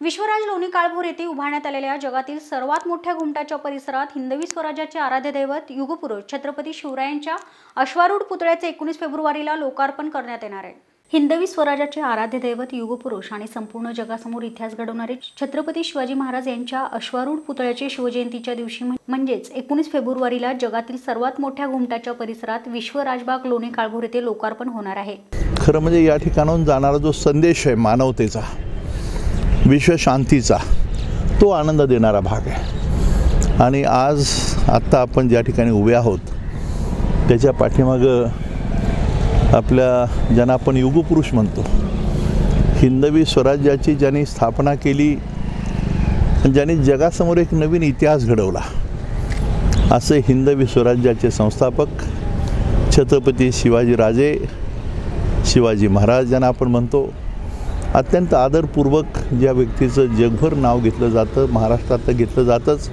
विश्वराज लोणी काळभोर येथे उभारण्यात आलेल्या जगातील सर्वात मोठ्या घुमटाच्या परिसरात हिंदवी स्वराज्याचे आराध्य दैवत युगपुरुष छत्रपती शिवरायांच्या अश्वारूढ पुतळ्याचे एकोणीस फेब्रुवारीला लोकार्पण करण्यात येणार आहे. हिंदवी स्वराज्याचे आराध्य दैवत युगपुरुष आणि संपूर्ण जगासमोर इतिहास घडवणारे छत्रपती शिवाजी महाराज यांच्या अश्वारूढ पुतळ्याचे शिवजयंतीच्या दिवशी म्हणजेच एकोणीस फेब्रुवारीला जगातील सर्वात मोठ्या घुमटाच्या परिसरात विश्व राजबाग लोणी काळभोर येथे लोकार्पण होणार आहे. खरं म्हणजे या ठिकाणाहून जाणारा जो संदेश आहे मानवतेचा विश्वशांतीचा तो आनंद देणारा भाग आहे. आणि आज आत्ता आपण ज्या ठिकाणी उभे आहोत त्याच्या पाठीमागं आपल्या ज्यांना आपण युगपुरुष म्हणतो हिंदवी स्वराज्याची ज्यांनी स्थापना केली ज्यांनी जगासमोर एक नवीन इतिहास घडवला असे हिंदवी स्वराज्याचे संस्थापक छत्रपती शिवाजीराजे शिवाजी महाराज ज्यांना आपण म्हणतो अत्यंत आदरपूर्वक ज्या व्यक्तीचं जगभर नाव घेतलं जातं महाराष्ट्रात तर घेतलं जातंच.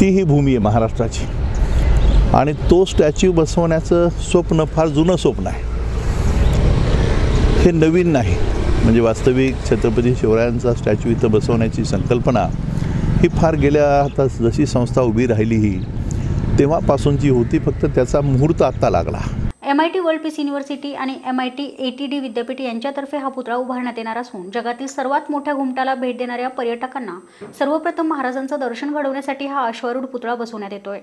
ती ही भूमी आहे महाराष्ट्राची. आणि तो स्टॅच्यू बसवण्याचं स्वप्न फार जुनं स्वप्न आहे. हे नवीन नाही. म्हणजे वास्तविक छत्रपती शिवरायांचा स्टॅच्यू इथं बसवण्याची संकल्पना ही फार गेल्या आता जशी संस्था उभी राहिली ही तेव्हापासूनची होती फक्त त्याचा मुहूर्त आत्ता लागला. M I T world peace university आणि M I T A T D विद्यापीठ यांच्यातर्फे हा पुतळा उभारण्यात येणार असून जगातील सर्वात मोठ्या घुमटाला भेट देणाऱ्या पर्यटकांना सर्वप्रथम महाराजांचं दर्शन घडवण्यासाठी हा अश्वारूढ पुतळा बसवण्यात येतोय.